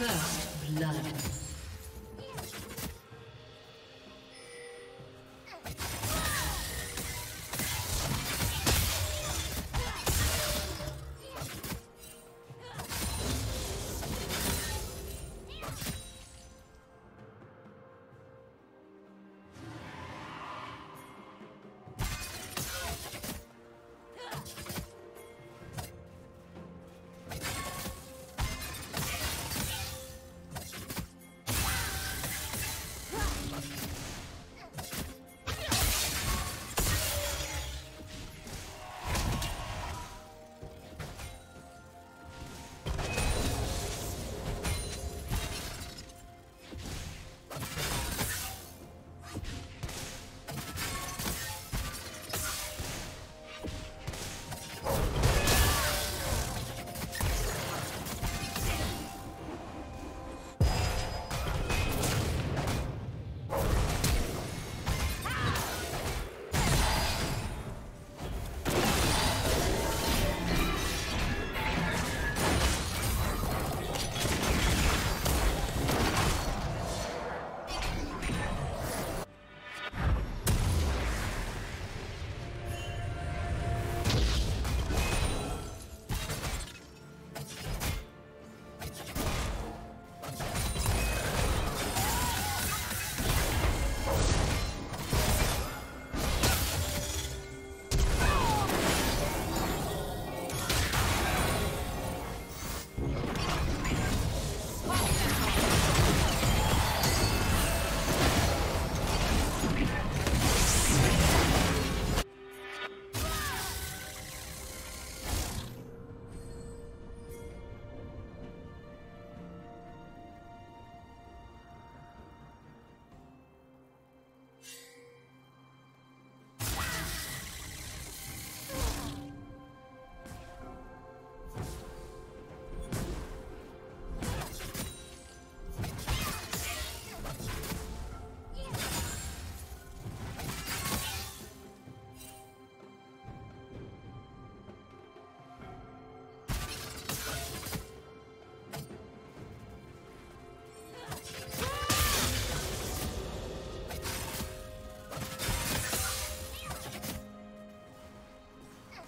First blood.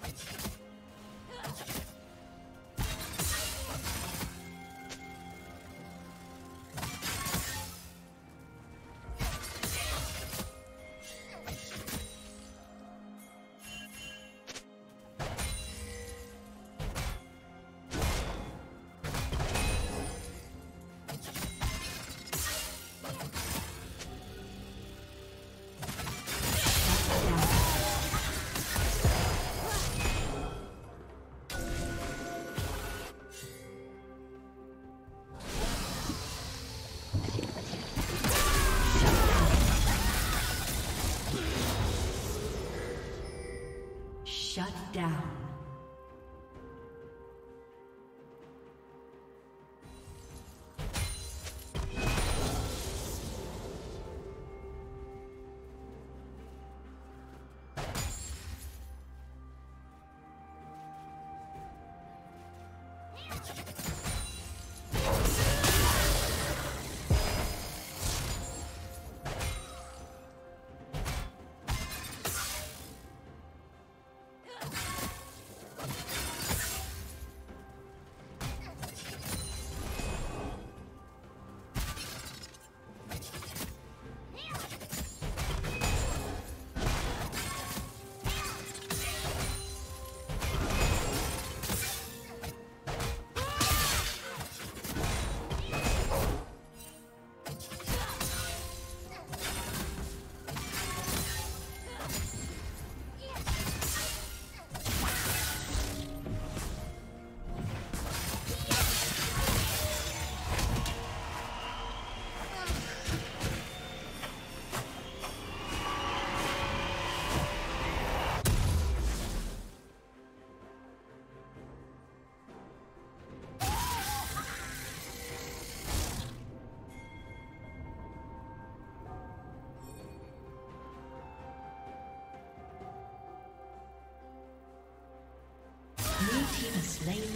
Let's go. down.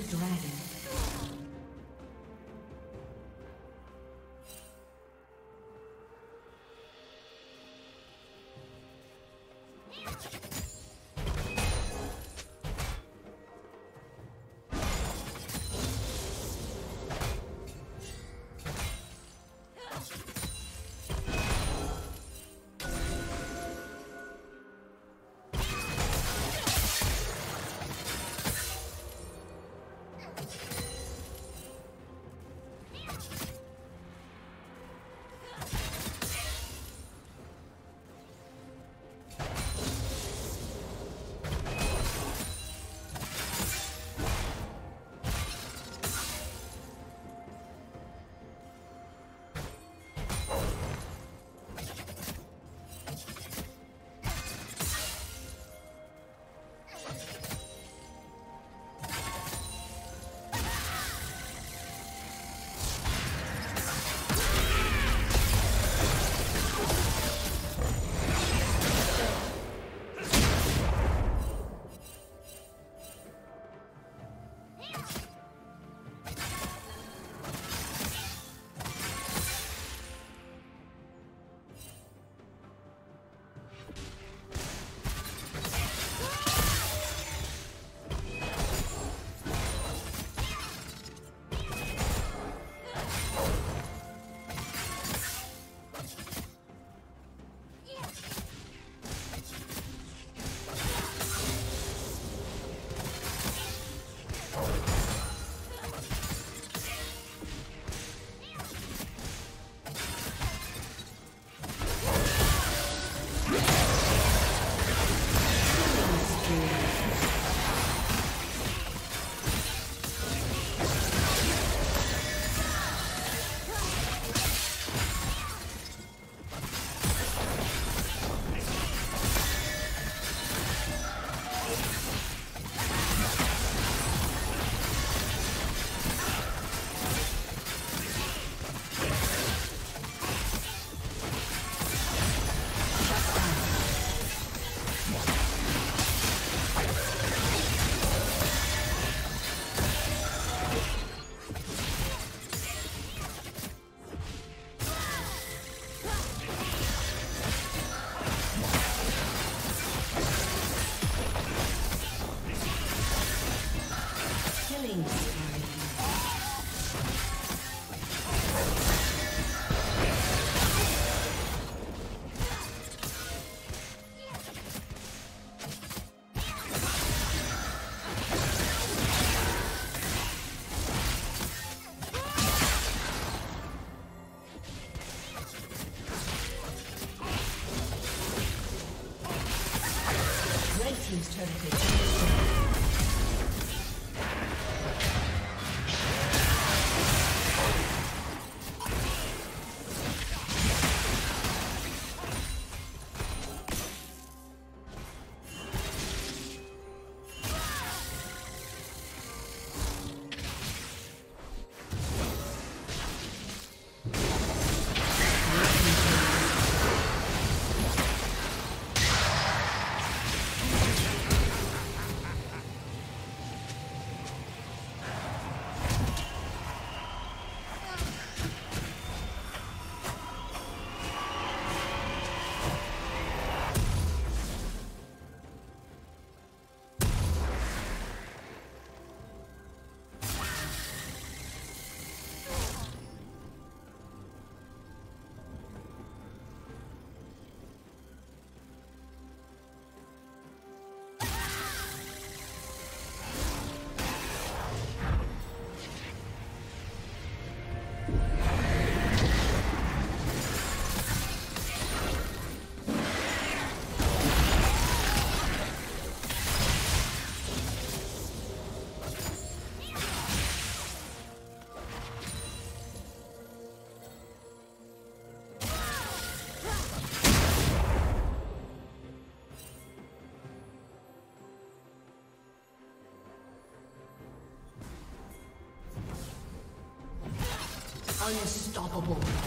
Dragon. Unstoppable.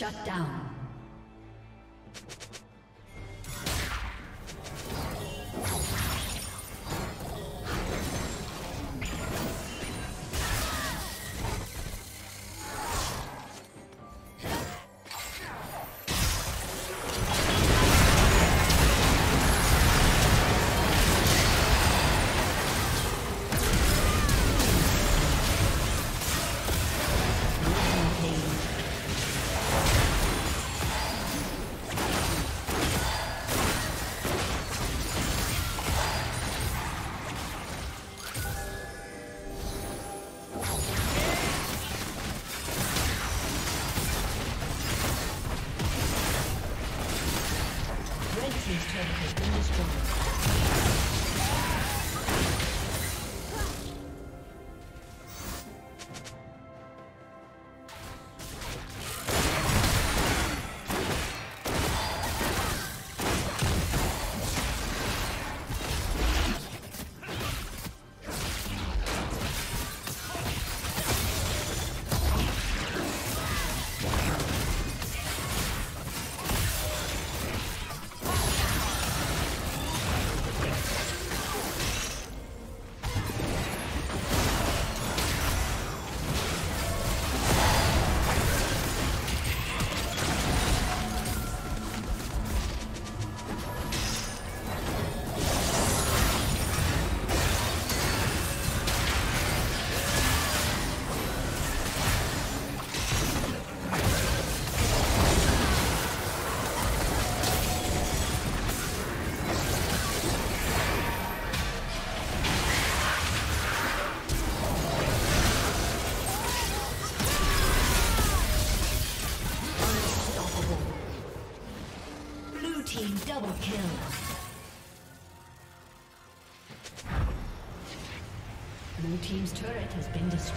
Shut down. Double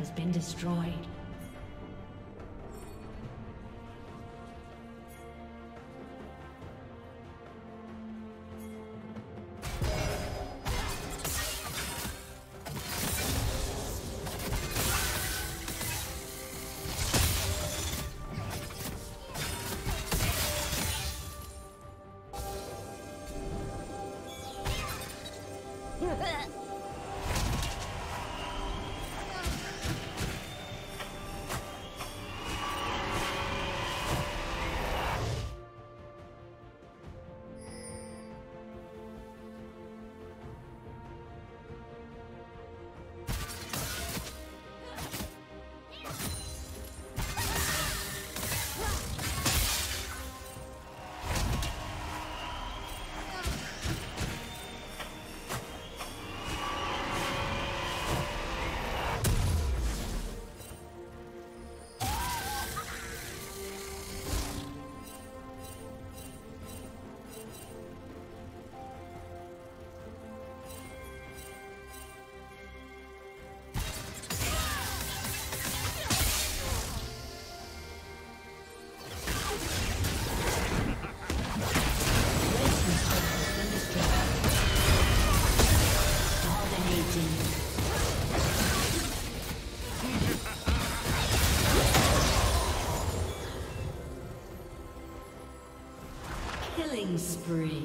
Has been destroyed. team's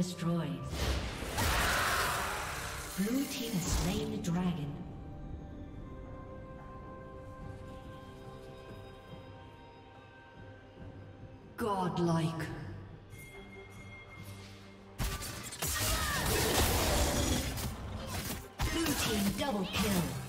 destroyed. Blue team has slain the dragon. Godlike. Blue team double kill.